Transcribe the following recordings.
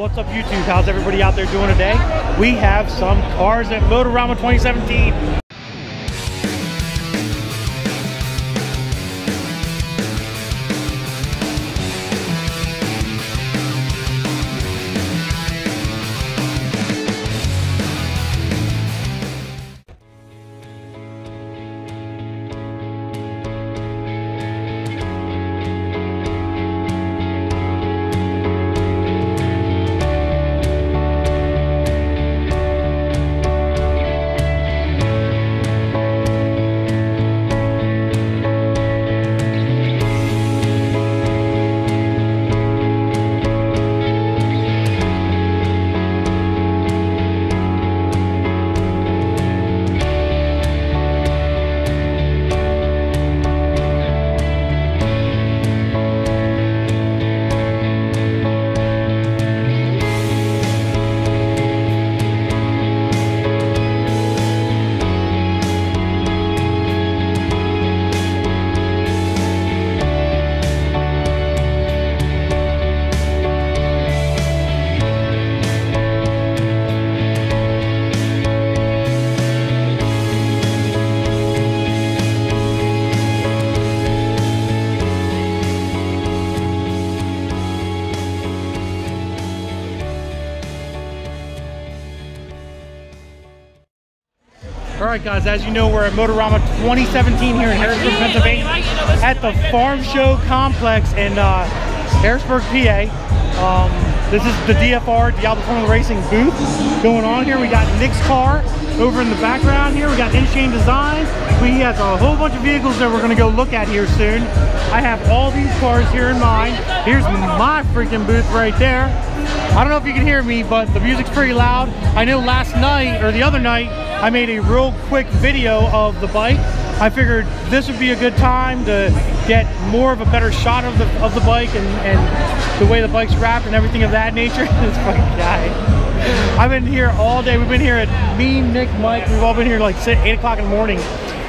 What's up YouTube? How's everybody out there doing today? We have some cars at Motorama 2017. Right, guys, as you know, we're at Motorama 2017 here in Harrisburg, Pennsylvania, at the Farm Show Complex in uh, Harrisburg, PA. Um, this is the DFR, Diablo Formula Racing booth going on here. We got Nick's car over in the background here. We got InShane Design. We have a whole bunch of vehicles that we're gonna go look at here soon. I have all these cars here in mind. Here's my freaking booth right there. I don't know if you can hear me, but the music's pretty loud. I know last night, or the other night, I made a real quick video of the bike. I figured this would be a good time to get more of a better shot of the of the bike and, and the way the bike's wrapped and everything of that nature. this fucking guy. I've been here all day. We've been here at me, Nick, Mike. We've all been here like 8 o'clock in the morning.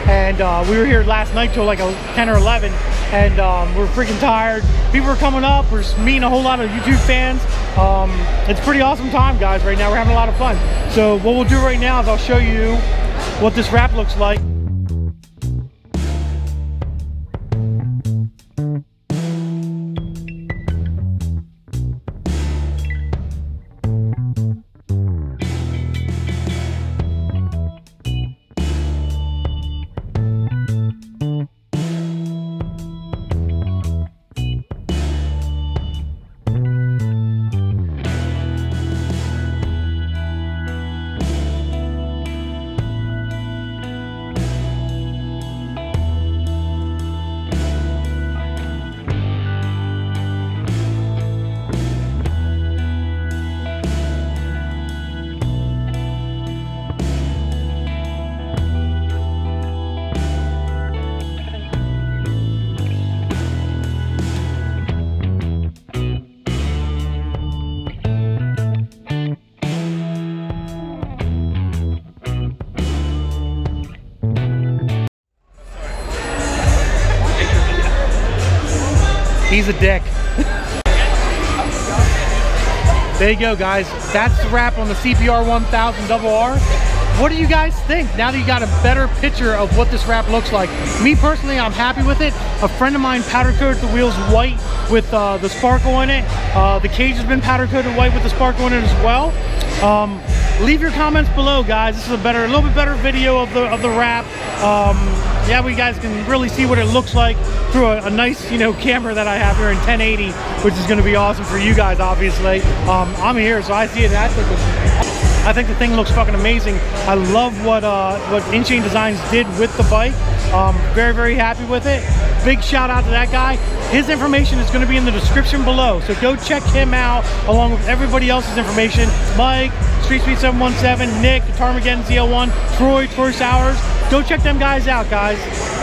And uh, we were here last night till like a 10 or 11. And um, we're freaking tired. People are coming up. We're meeting a whole lot of YouTube fans. Um, it's pretty awesome time, guys, right now. We're having a lot of fun. So what we'll do right now is I'll show you what this wrap looks like. A dick. there you go, guys. That's the wrap on the CBR 1000 double R. What do you guys think now that you got a better picture of what this wrap looks like? Me personally, I'm happy with it. A friend of mine powder coated the wheels white with uh, the sparkle in it. Uh, the cage has been powder coated white with the sparkle in it as well. Um, leave your comments below, guys. This is a better, a little bit better video of the of the wrap. Um, yeah, we guys can really see what it looks like through a, a, nice, you know, camera that I have here in 1080, which is going to be awesome for you guys, obviously. Um, I'm here, so I see it. I think, I think the thing looks fucking amazing. I love what uh, what InShane Designs did with the bike. Um, very, very happy with it. Big shout out to that guy. His information is going to be in the description below, so go check him out along with everybody else's information. Mike, Street Speed 717, Nick, Tarmageddon ZL1, Troy, Troy Sowers. Go check them guys out, guys.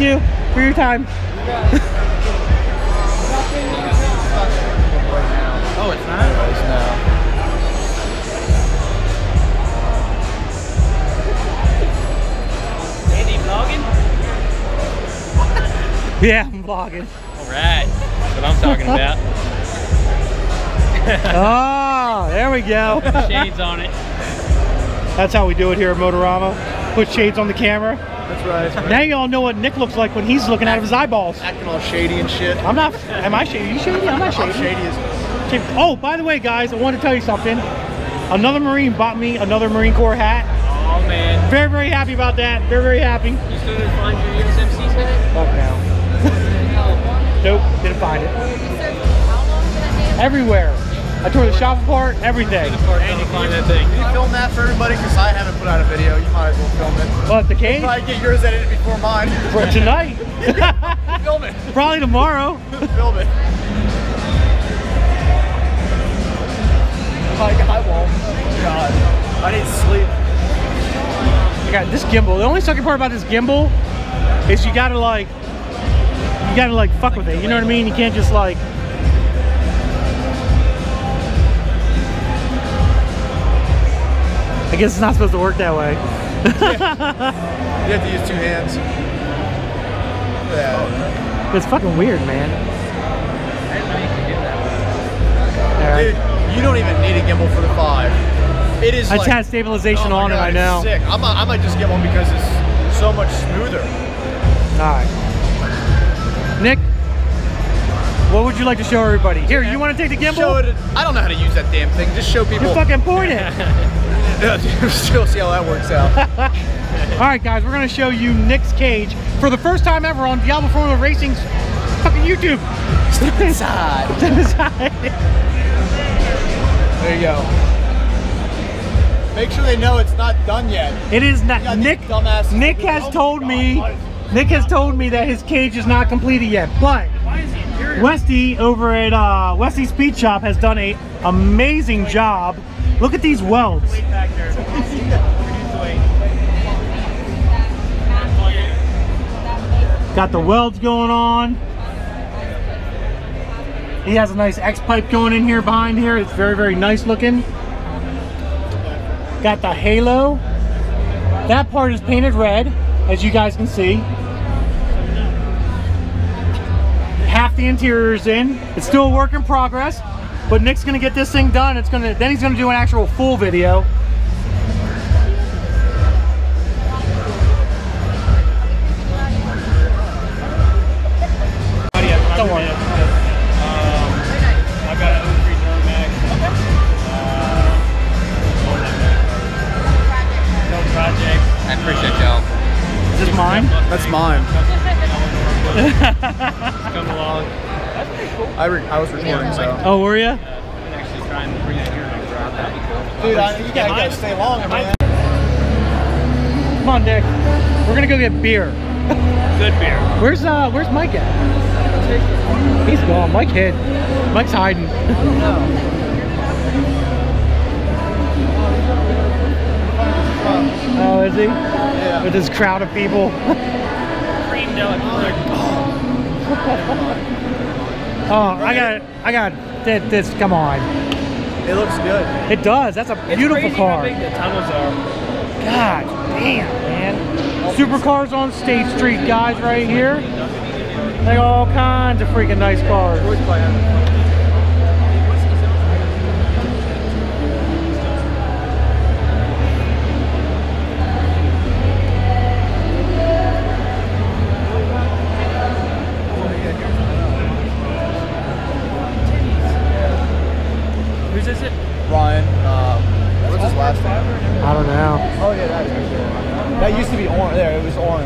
Thank you for your time. Oh, it's not? Anyways, no. Andy vlogging? Yeah, I'm vlogging. Alright, that's what I'm talking about. oh, there we go. Shades on it. That's how we do it here at Motorama. Put shades on the camera. That's right. That's right. Now you all know what Nick looks like when he's looking out of his eyeballs. Acting all shady and shit. I'm not. Am I shady? You shady? I'm not shady. I'm shady. shady as Shady. Oh, by the way, guys, I want to tell you something. Another Marine bought me another Marine Corps hat. Oh man. Very, very happy about that. Very, very happy. You still didn't find your USMC set? Fuck now. Nope, didn't find it. Everywhere. I tore the shop apart, everything. Andy, find that thing. Can you film that for everybody? Because I haven't put out a video. You might as well film it. But the cage Probably get yours edited before mine. for tonight. film it. Probably tomorrow. film it. Like, I won't. Oh God. I need sleep. I got this gimbal. The only sucky part about this gimbal is you gotta like, you gotta like fuck with it. You know what I mean? You can't just like. Guess it's not supposed to work that way. You have to use two hands. Yeah. It's fucking weird, man. I didn't know you could do that. All right. Dude, you don't even need a gimbal for the five. It is I like, had stabilization oh on it. I know. Sick. I might, I might just get one because it's so much smoother. All right. Nick, what would you like to show everybody? Here, you want to take the gimbal? Show it. I don't know how to use that damn thing. Just show people. You fucking point it. Still see how that works out. All right, guys, we're gonna show you Nick's cage for the first time ever on Diablo Formula Racing's fucking YouTube. Step inside. Step inside. There you go. Make sure they know it's not done yet. it is not. Nick. Nick has oh told God, me. Nick has told me that his cage is not completed yet, but Westy over at uh, Westy Speed Shop has done a amazing job. Look at these welds. Got the welds going on. He has a nice X pipe going in here behind here. It's very, very nice looking. Got the halo. That part is painted red, as you guys can see. Half the interior is in. It's still a work in progress, but Nick's gonna get this thing done. It's gonna then he's gonna do an actual full video. Don't worry. Um, I've got an 03 Duramax. Uh, no projects. I appreciate y'all. Is this mine? That's mine. Come along. I, re- I was recording, so. Oh, were you? I'm actually trying to bring it here. That'd be cool. Dude, I, you, gotta, you gotta stay longer, man. Come on, Dick. We're gonna go get beer. Good beer. Where's uh where's Mike at? He's gone. Mike hid. Mike's hiding. oh, is he? Yeah. With this crowd of people. Cream Deli. Oh, I got it. I got this, this come on. It looks good. It does. That's a It's beautiful car. How big the tunnels are. God damn, man. Supercars on State Street, guys, right here. They got all kinds of freaking nice cars.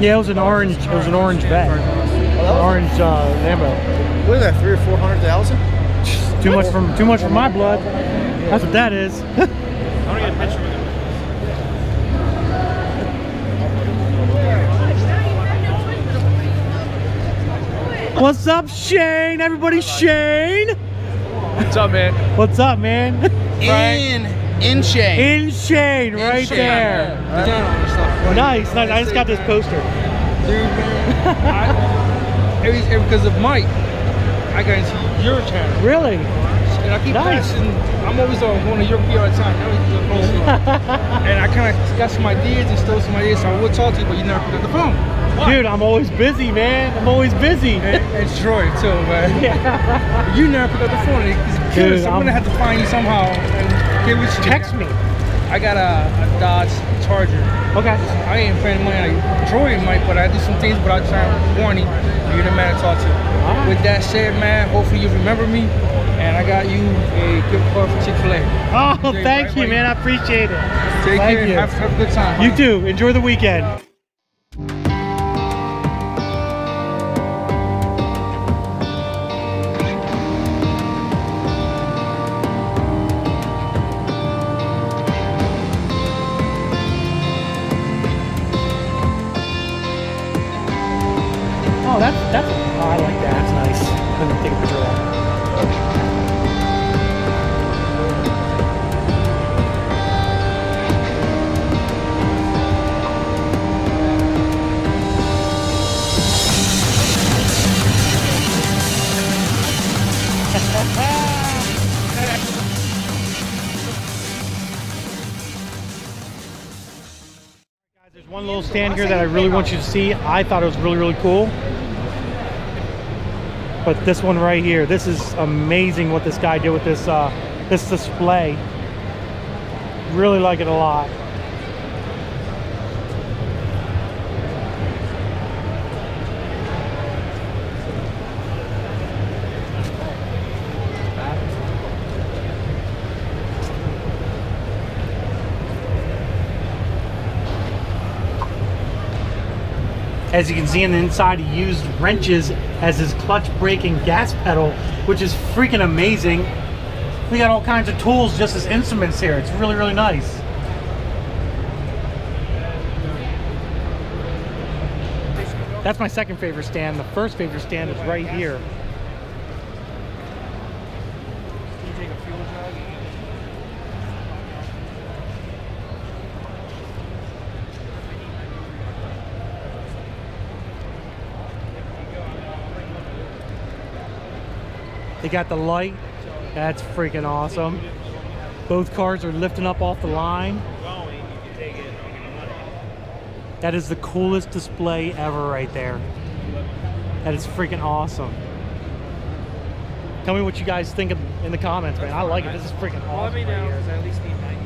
Yeah, it was an orange. It was an orange Vette. Oh, that Orange uh, Lambo. What is that, three or four hundred thousand? Too much from too much for my blood. That's what that is. I want to get a picture with him. What's up, Shane? Everybody, Shane. What's up, man? What's up, man? In, in Shane. In Shane, right Shane. there. Nice, nice. I just got this poster. Dude, man. I, every, every, because of Mike, I got into your channel. Really? And I keep Nice. passing. I'm always on going to your PR the time. I always get close to you. and I kind of got some ideas and stole some ideas, so I would talk to you, but you never picked up the phone. Why? Dude, I'm always busy, man. I'm always busy. And, and Troy too, man. Yeah. You never pick up the phone. It's Dude, Dude, I'm, I'm- gonna have to find you somehow and get with you. Text me. I got a, a Dodge Charger. Okay. I ain't paying money like Troy might, but I do some things without trying to warn you. You're the man to talk to. Alright. With that said, man, hopefully you remember me. And I got you a gift card for Chick-fil-A. Oh, thank right, you, right. man. I appreciate it. Take Thank care. you. Have, have a good time. You huh? too. Enjoy the weekend. Oh. Oh, I like that. That's nice. I'm gonna take a picture of that. There's one little stand here that I really want you to see. I thought it was really, really cool. But this one right here, this is amazing what this guy did with this uh, this display. Really like it a lot. As you can see on the inside, he used wrenches as his clutch brake and gas pedal, which is freaking amazing. We got all kinds of tools just as instruments here. It's really, really nice. That's my second favorite stand. The first favorite stand is right here. They got the light. That's freaking awesome. Both cars are lifting up off the line. That is the coolest display ever right there. That is freaking awesome. Tell me what you guys think in the comments, man. I like it. This is freaking awesome. Let me know, at least need 90.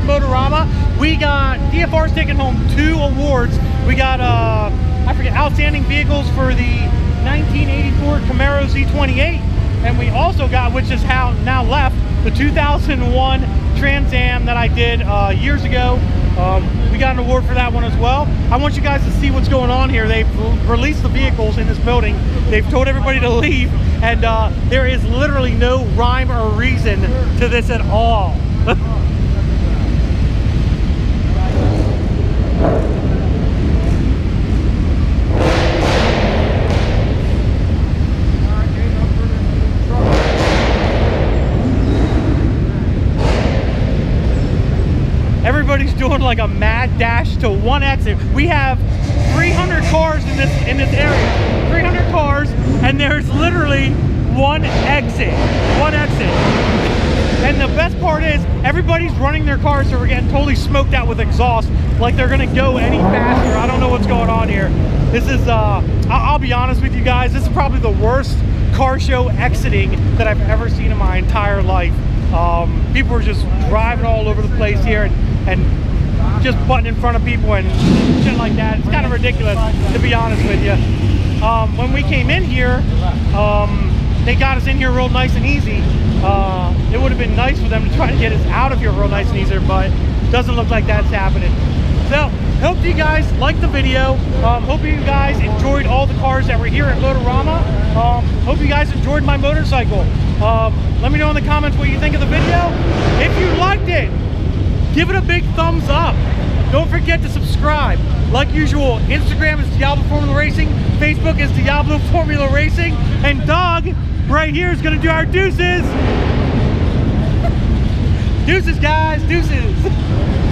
Here at Motorama. We got DFR's taking home two awards. We got uh, I forget outstanding vehicles for the 1984 Camaro Z28, and we also got, which is how now left, the 2001 Trans Am that I did uh, years ago. Um, we got an award for that one as well. I want you guys to see what's going on here. They've released the vehicles in this building. They've told everybody to leave, and uh, there is literally no rhyme or reason to this at all. like a mad dash to one exit. We have 300 cars in this in this area. 300 cars, and there's literally one exit. One exit. And the best part is everybody's running their cars, so we're getting totally smoked out with exhaust, like they're gonna go any faster. I don't know what's going on here. This is, uh, I'll be honest with you guys, this is probably the worst car show exiting that I've ever seen in my entire life. Um, people are just driving all over the place here and, and just butting in front of people and shit like that. It's kind of ridiculous, to be honest with you. Um, when we came in here, um, they got us in here real nice and easy. Uh, it would have been nice for them to try to get us out of here real nice and easy, but it doesn't look like that's happening. So, hope you guys liked the video. Um, hope you guys enjoyed all the cars that were here at Motorama. Um, hope you guys enjoyed my motorcycle. Um, let me know in the comments what you think of the video. If you liked it, give it a big thumbs up. Don't forget to subscribe. Like usual, Instagram is Diablo Formula Racing, Facebook is Diablo Formula Racing, and Doug right here is gonna do our deuces. Deuces, guys, deuces.